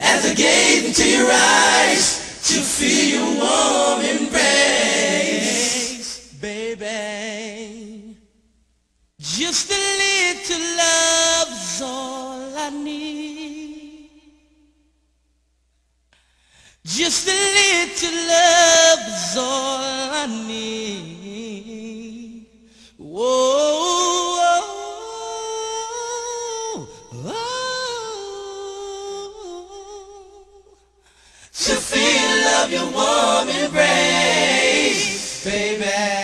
As I gaze into your eyes to feel your warm embrace, baby. Just a little love's all I need. Just a little love's all I need. Whoa. feel of your warm embrace, baby.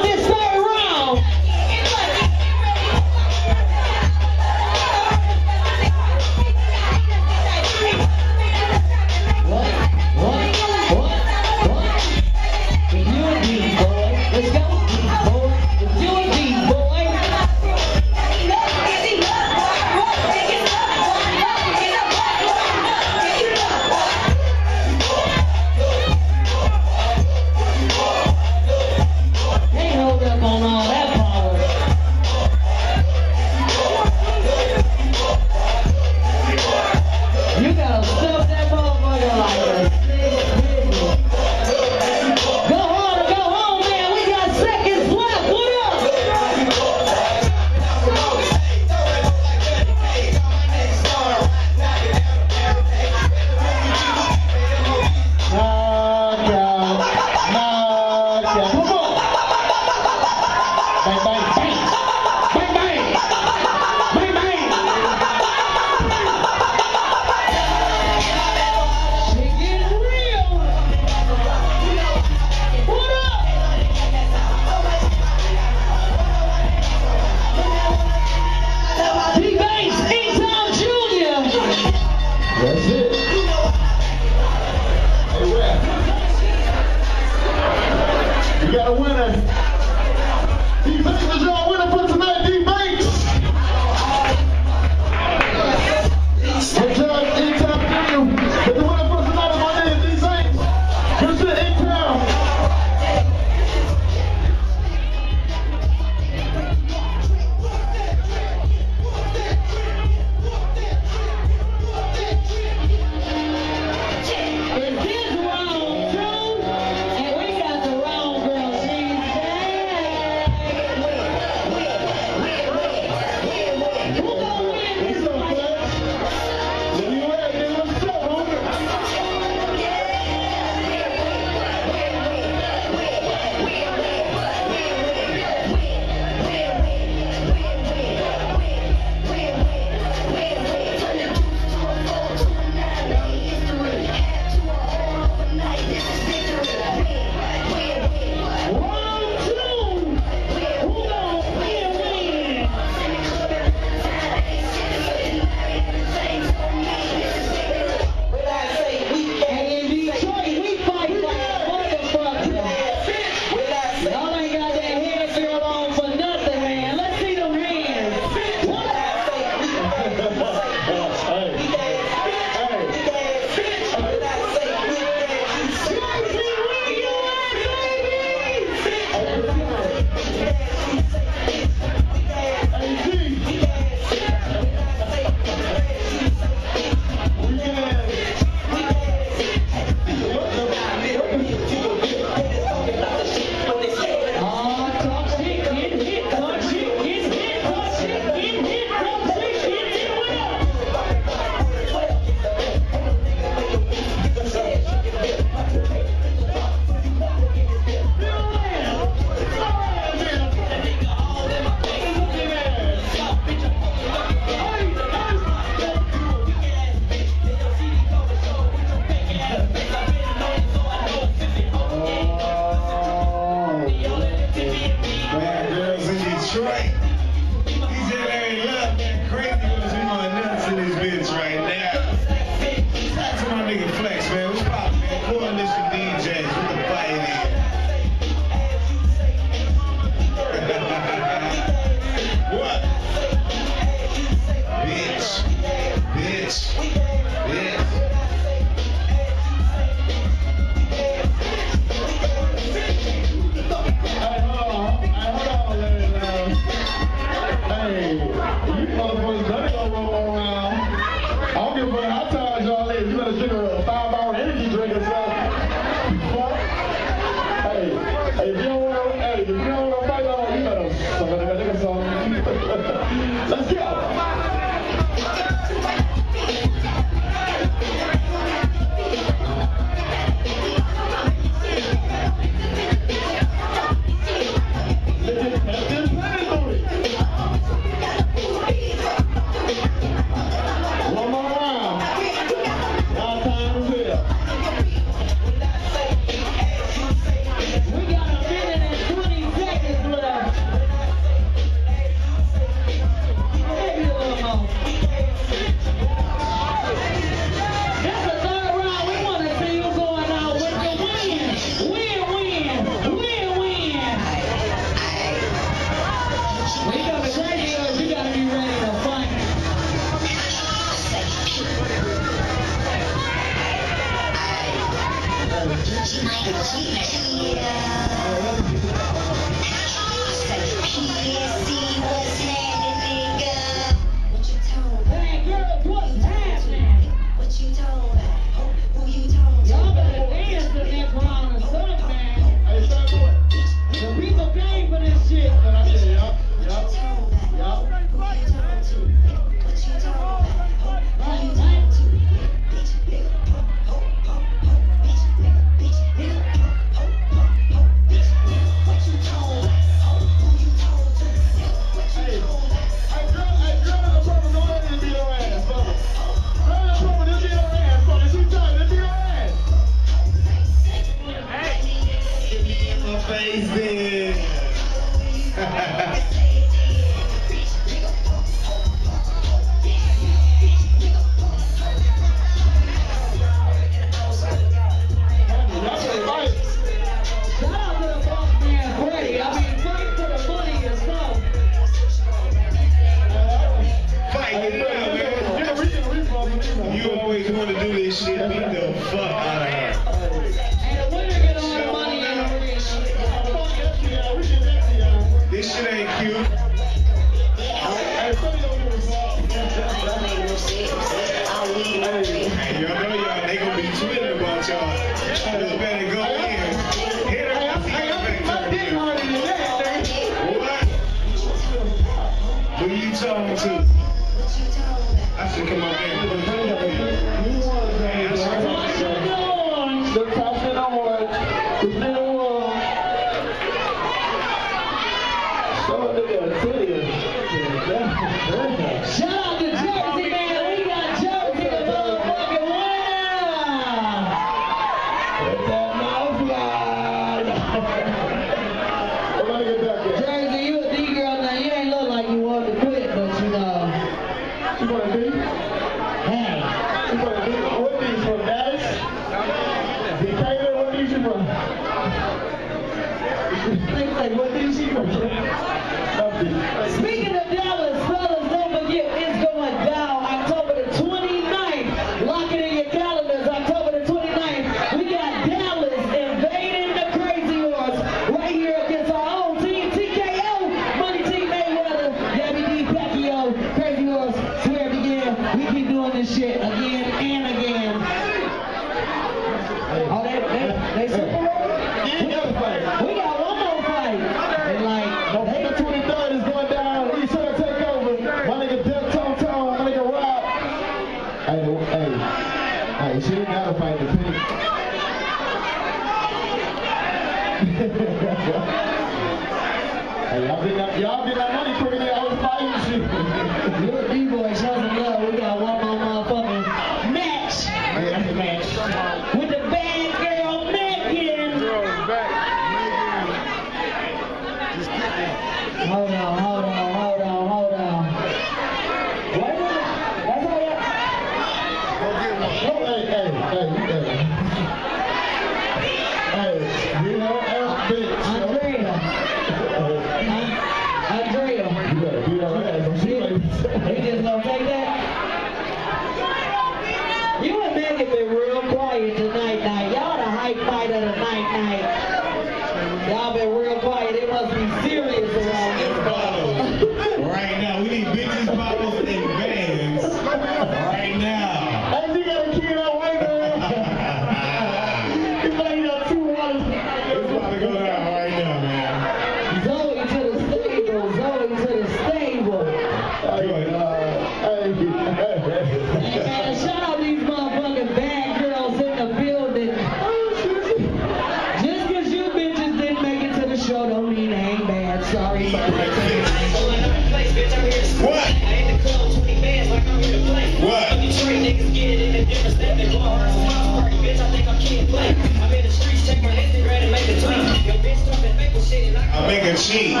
make a cheat. a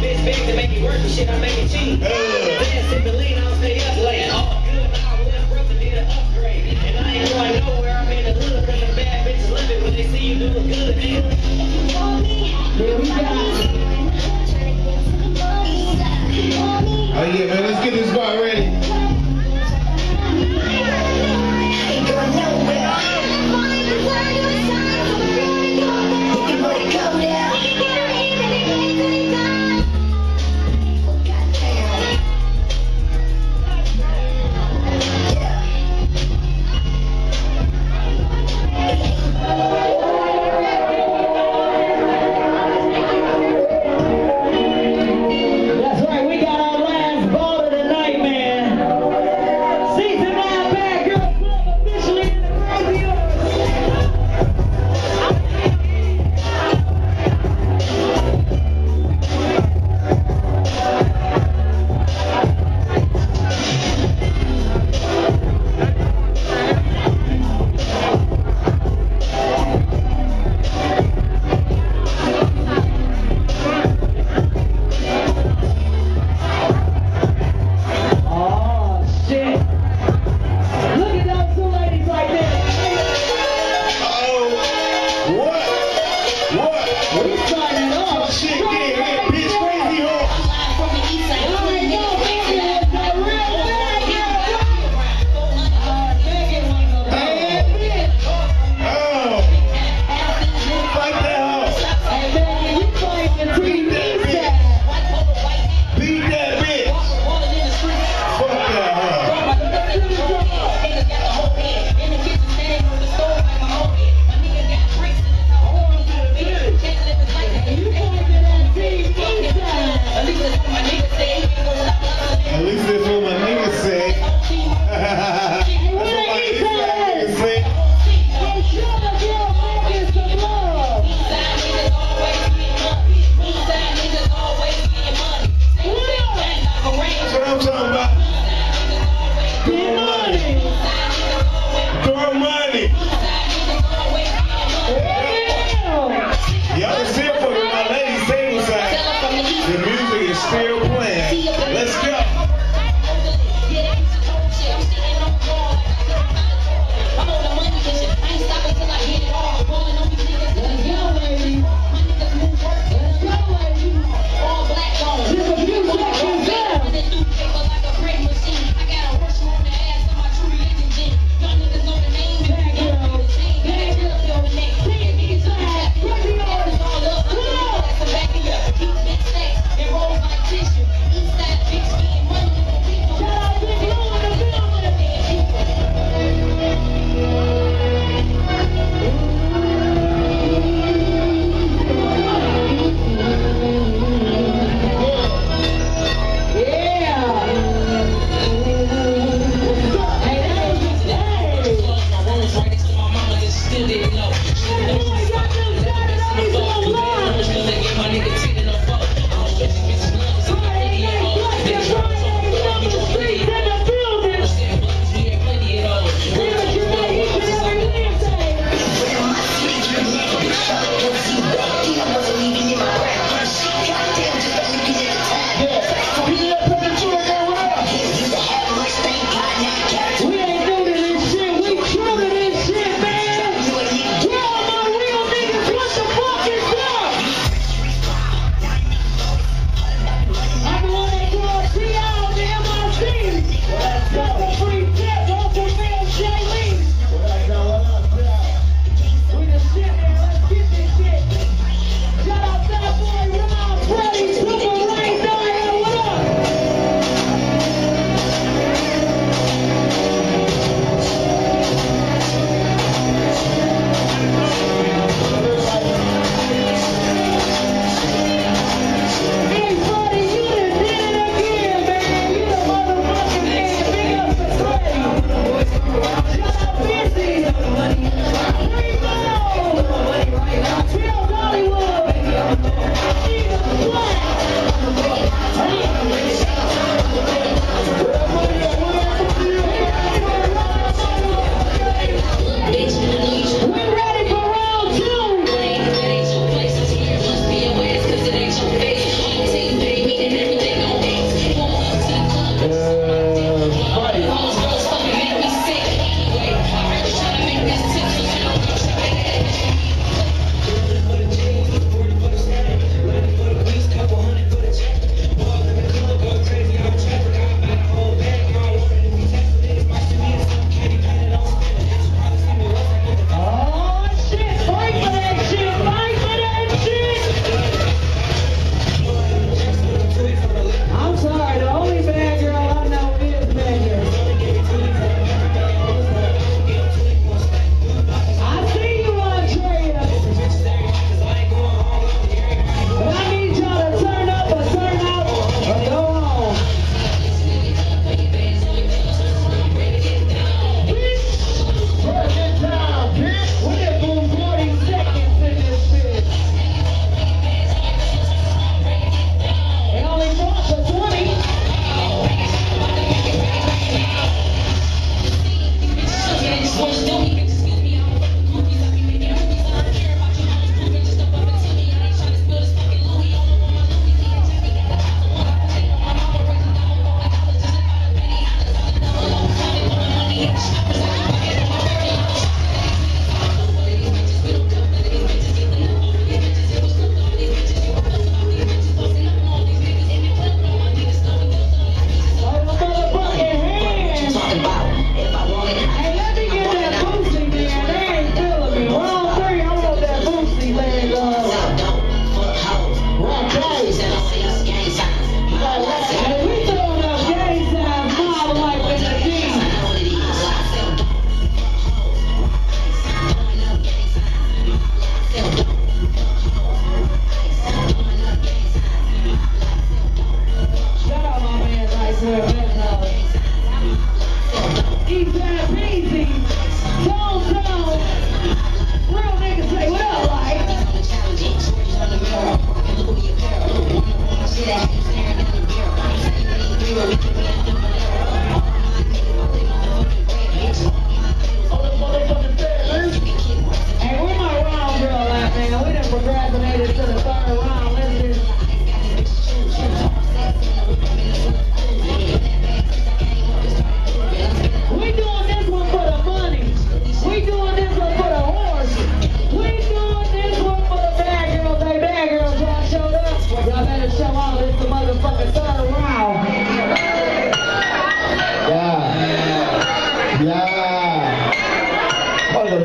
bitch big to make it work and shit, I make it cheat.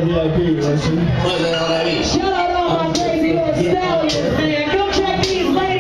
VIP, Winston. Shout out all my crazy little stallions, man. Come check these ladies.